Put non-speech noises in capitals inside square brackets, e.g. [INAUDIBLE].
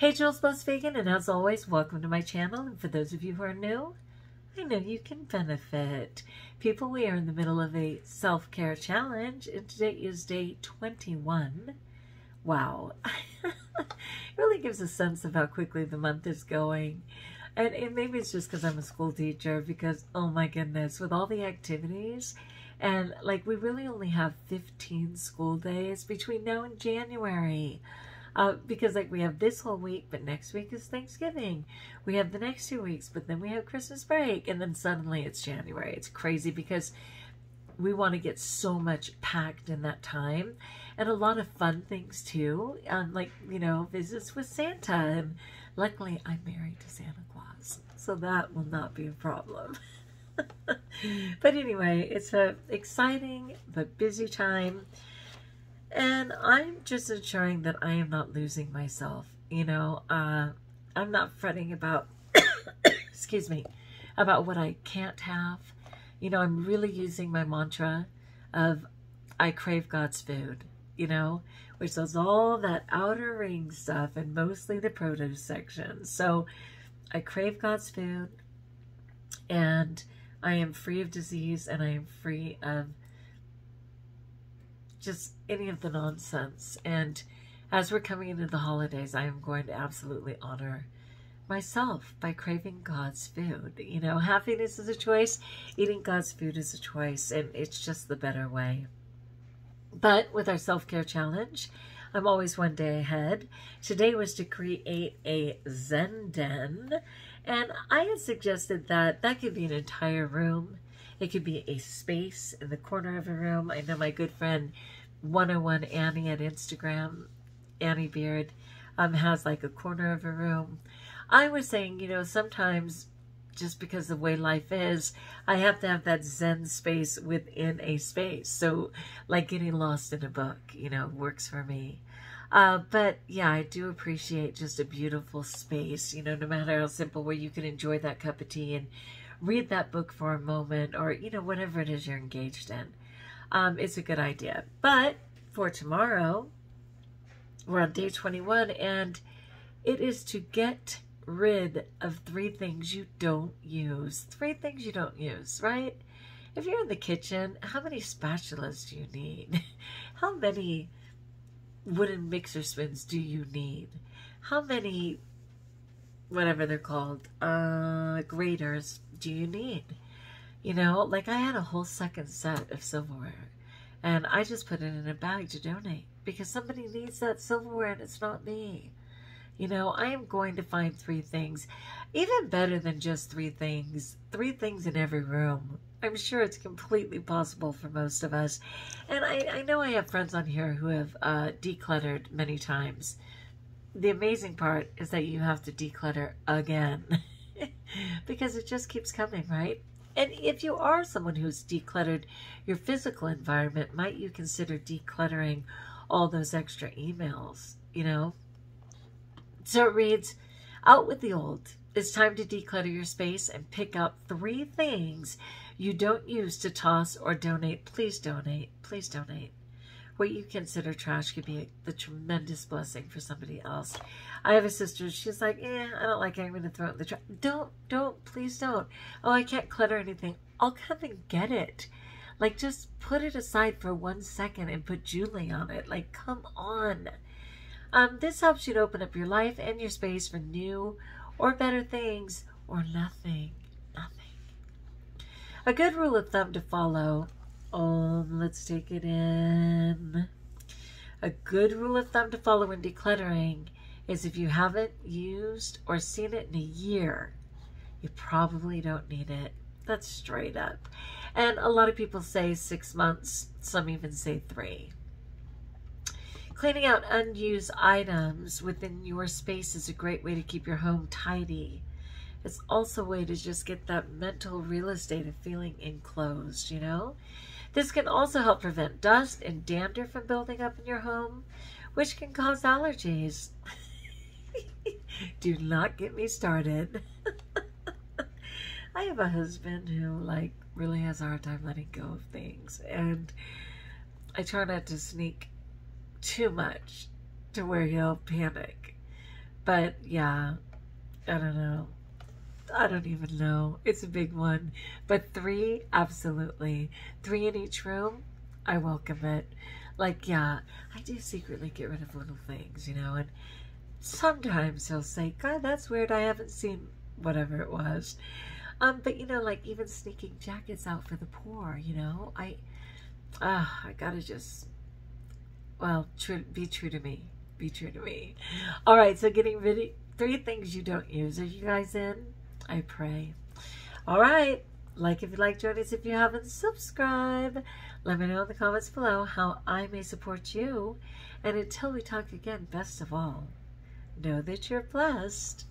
Hey, Jules Blessed Vegan, and as always, welcome to my channel. And for those of you who are new, I know you can benefit. People, we are in the middle of a self-care challenge, and today is day 21. Wow. it [LAUGHS] really gives a sense of how quickly the month is going. And, and maybe it's just because I'm a school teacher, because, oh my goodness, with all the activities, and like we really only have 15 school days between now and January. Uh, because like we have this whole week, but next week is Thanksgiving. We have the next two weeks, but then we have Christmas break, and then suddenly it's January. It's crazy because we want to get so much packed in that time, and a lot of fun things too, um, like you know visits with Santa. And luckily, I'm married to Santa Claus, so that will not be a problem. [LAUGHS] but anyway, it's a exciting but busy time. And I'm just ensuring that I am not losing myself. You know, uh, I'm not fretting about, [COUGHS] excuse me, about what I can't have. You know, I'm really using my mantra of I crave God's food, you know, which does all that outer ring stuff and mostly the produce section. So I crave God's food and I am free of disease and I am free of just any of the nonsense. And as we're coming into the holidays, I am going to absolutely honor myself by craving God's food. You know, happiness is a choice, eating God's food is a choice, and it's just the better way. But with our self care challenge, I'm always one day ahead. Today was to create a Zen den, and I had suggested that that could be an entire room. It could be a space in the corner of a room. I know my good friend 101 Annie at Instagram, Annie Beard, um, has like a corner of a room. I was saying, you know, sometimes just because the way life is, I have to have that Zen space within a space. So, like getting lost in a book, you know, works for me. Uh, but yeah, I do appreciate just a beautiful space, you know, no matter how simple, where you can enjoy that cup of tea and read that book for a moment or, you know, whatever it is you're engaged in. Um, it's a good idea. But for tomorrow, we're on day 21 and it is to get rid of three things you don't use. Three things you don't use, right? If you're in the kitchen, how many spatulas do you need? [LAUGHS] how many wooden mixer spoons do you need? How many, whatever they're called, uh, graters do you need? You know, like I had a whole second set of silverware and I just put it in a bag to donate because somebody needs that silverware and it's not me. You know, I am going to find three things, even better than just three things, three things in every room. I'm sure it's completely possible for most of us. And I, I know I have friends on here who have uh, decluttered many times. The amazing part is that you have to declutter again [LAUGHS] [LAUGHS] because it just keeps coming, right? And if you are someone who's decluttered your physical environment, might you consider decluttering all those extra emails, you know? So it reads, out with the old. It's time to declutter your space and pick up three things you don't use to toss or donate. Please donate. Please donate. What you consider trash could be the tremendous blessing for somebody else. I have a sister. She's like, eh, I don't like it. I'm going to throw it in the trash. Don't, don't, please don't. Oh, I can't clutter anything. I'll come and get it. Like, just put it aside for one second and put Julie on it. Like, come on. Um, this helps you to open up your life and your space for new or better things or nothing. Nothing. A good rule of thumb to follow. Um, let's take it in. A good rule of thumb to follow when decluttering is if you haven't used or seen it in a year, you probably don't need it. That's straight up. And a lot of people say six months, some even say three. Cleaning out unused items within your space is a great way to keep your home tidy. It's also a way to just get that mental real estate of feeling enclosed, you know? This can also help prevent dust and dander from building up in your home, which can cause allergies. [LAUGHS] Do not get me started. [LAUGHS] I have a husband who like really has a hard time letting go of things and I try not to sneak too much to where he'll panic. But yeah, I don't know. I don't even know. It's a big one. But three, absolutely. Three in each room, I welcome it. Like, yeah, I do secretly get rid of little things, you know, and sometimes he'll say, God, that's weird. I haven't seen whatever it was. Um, but you know, like even sneaking jackets out for the poor, you know, I, ah, uh, I gotta just, well, true, be true to me. Be true to me. All right, so getting rid three things you don't use. Are you guys in? I pray. All right. Like if you like, join us if you haven't. Subscribe. Let me know in the comments below how I may support you. And until we talk again, best of all, know that you're blessed